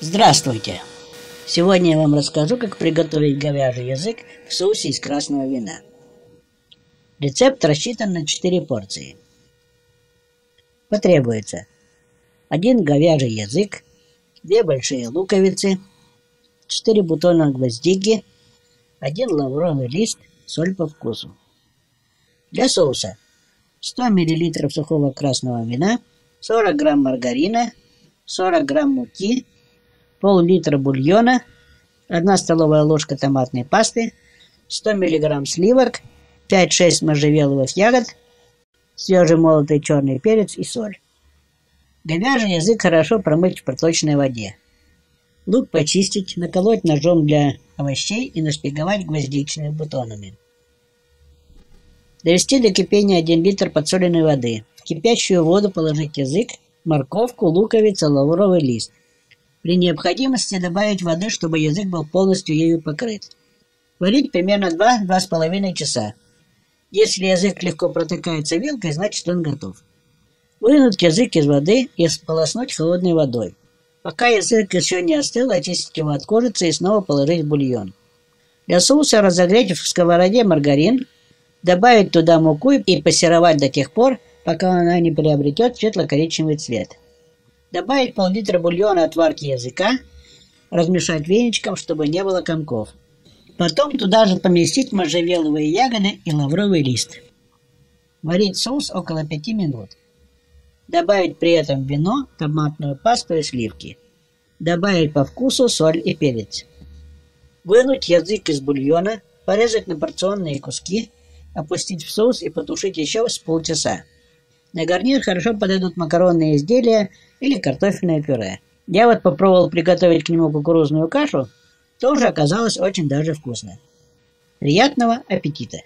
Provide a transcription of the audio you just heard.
Здравствуйте! Сегодня я вам расскажу, как приготовить говяжий язык в соусе из красного вина. Рецепт рассчитан на 4 порции. Потребуется один говяжий язык, две большие луковицы, 4 бутона гвоздики, один лавровый лист, соль по вкусу. Для соуса 100 мл сухого красного вина, 40 грамм маргарина, 40 грамм муки, пол-литра бульона, 1 столовая ложка томатной пасты, 100 мг сливок, 5-6 можжевеловых ягод, свежемолотый черный перец и соль. Говяжий язык хорошо промыть в проточной воде. Лук почистить, наколоть ножом для овощей и нашпиговать гвоздичными бутонами. Довести до кипения 1 литр подсоленной воды. В кипящую воду положить язык, морковку, луковицу, лавровый лист – при необходимости добавить воды, чтобы язык был полностью ею покрыт. Варить примерно 2-2,5 часа. Если язык легко протыкается вилкой, значит он готов. Вынуть язык из воды и сполоснуть холодной водой. Пока язык еще не остыл, очистить его от кожицы и снова положить в бульон. Для соуса разогреть в сковороде маргарин, добавить туда муку и пассеровать до тех пор, пока она не приобретет светло-коричневый цвет. Добавить пол-литра бульона от варки языка, размешать веничком, чтобы не было комков. Потом туда же поместить можжевеловые ягоды и лавровый лист. Варить соус около 5 минут. Добавить при этом вино, томатную пасту и сливки. Добавить по вкусу соль и перец. Вынуть язык из бульона, порезать на порционные куски, опустить в соус и потушить еще с полчаса. На гарнир хорошо подойдут макаронные изделия или картофельное пюре. Я вот попробовал приготовить к нему кукурузную кашу, тоже оказалось очень даже вкусно. Приятного аппетита!